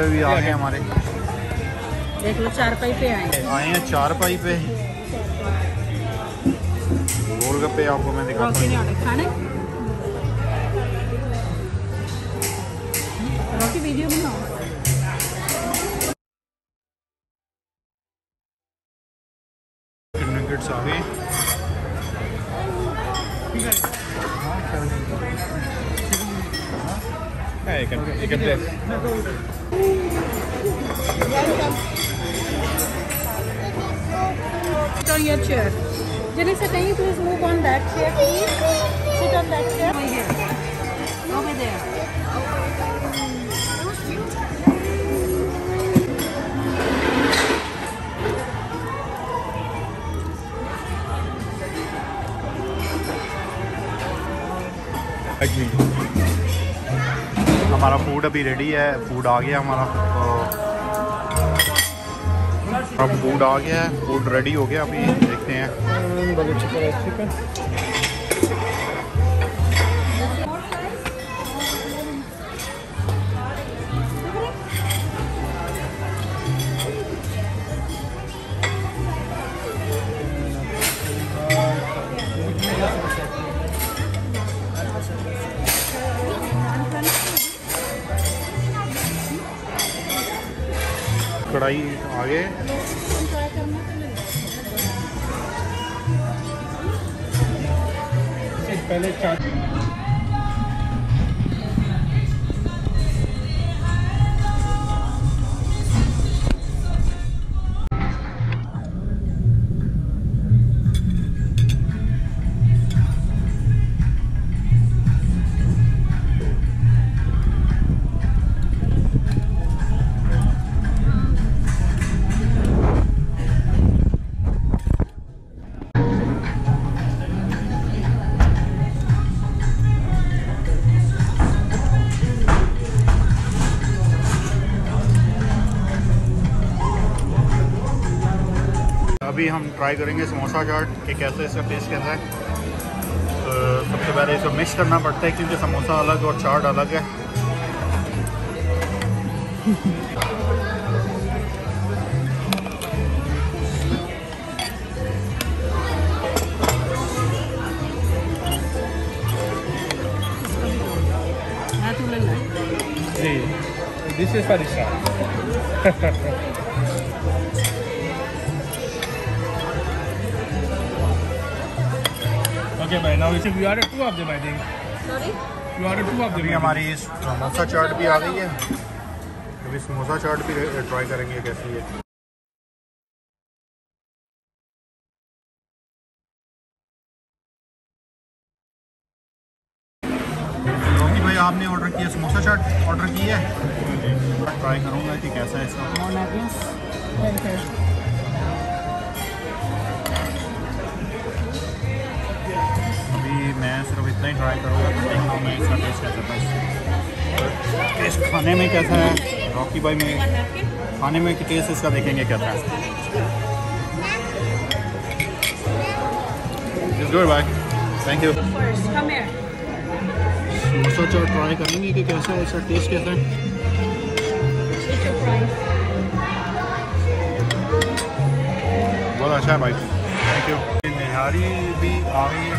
पे भी आ गए हमारे। देख लो चार पाई पे आए आए हैं चार पाई पे गोलगप्पे आपको मैं दिखाता हूँ। ऑर्डर वीडियो बनाओ। आ गए। Yeah, you can, you can play. Sit on your chair. Janisa, can you please move on that chair, please? Sit on that chair. Over here. Over there. हमारा फ़ूड अभी रेडी है food आ गया हमारा। तो अब फ़ूड आ गया है फ़ूड रेडी हो गया अभी, देखते हैं। कढ़ाई आगे। पहले चाट अभी हम ट्राई करेंगे समोसा चाट कि कैसे इसका टेस्ट कैसा है। तो सबसे पहले इसको मिक्स करना पड़ता है क्योंकि समोसा अलग और चाट अलग है। तू जी this is for Okay, bhai. Now you you ordered two of them, I think. Sorry You ordered two of them. अभी हमारी समोसा चाट भी आ गई है। अभी समोसा चाट भी ट्राई करेंगे कैसी है। रोकी भाई आपने ऑर्डर किया समोसा चाट? ऑर्डर की है? ट्राई करूँगा कि कैसा है इसका। मैं इतना ही ट्राई करूँगा तो देखता हूँ मैं इसका टेस्ट कैसा था टेस्ट खाने में कैसा है? रॉकी भाई में खाने में टेस्ट इसका देखेंगे कैसा है? It's good bye thank you samosa chaat try करेंगे कि कैसा है इसका टेस्ट कैसा है. बहुत अच्छा है भाई। थैंक यू निहारी भी आ गई हो।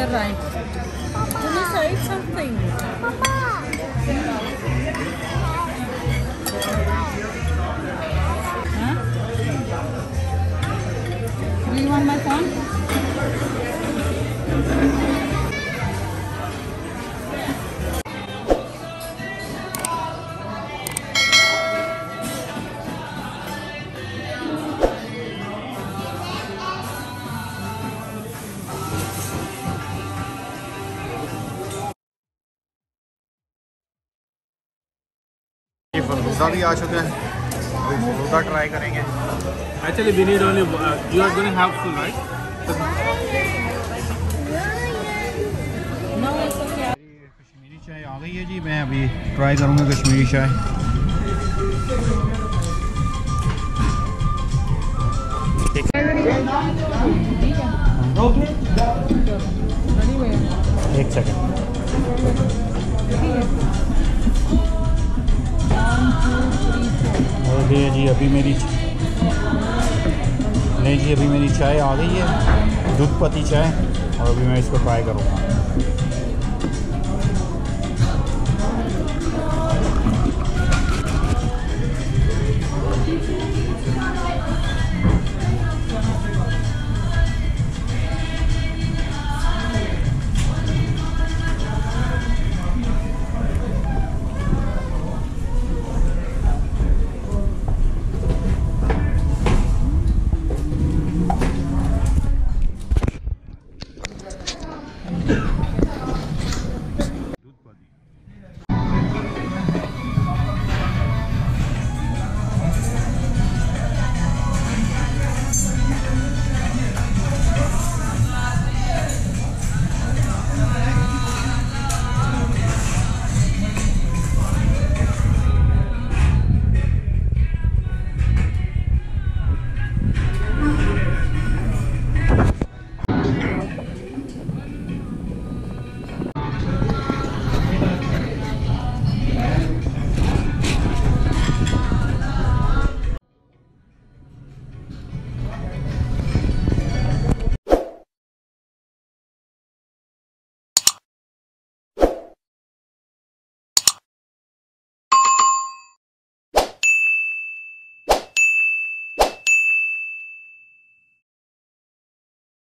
They're right. Can say something? Huh? Do you want my phone? Falooda भी आ चुके हैं। फलूदा ट्राई करेंगे। चाय आ गई है जी मैं अभी ट्राई करूँगा कश्मीरी चाय। एक सेकंड अरे जी, अभी मेरी नहीं जी, अभी मेरी चाय आ गई है। दूध पत्ती चाय, और अभी मैं इसको ट्राई करूँगा।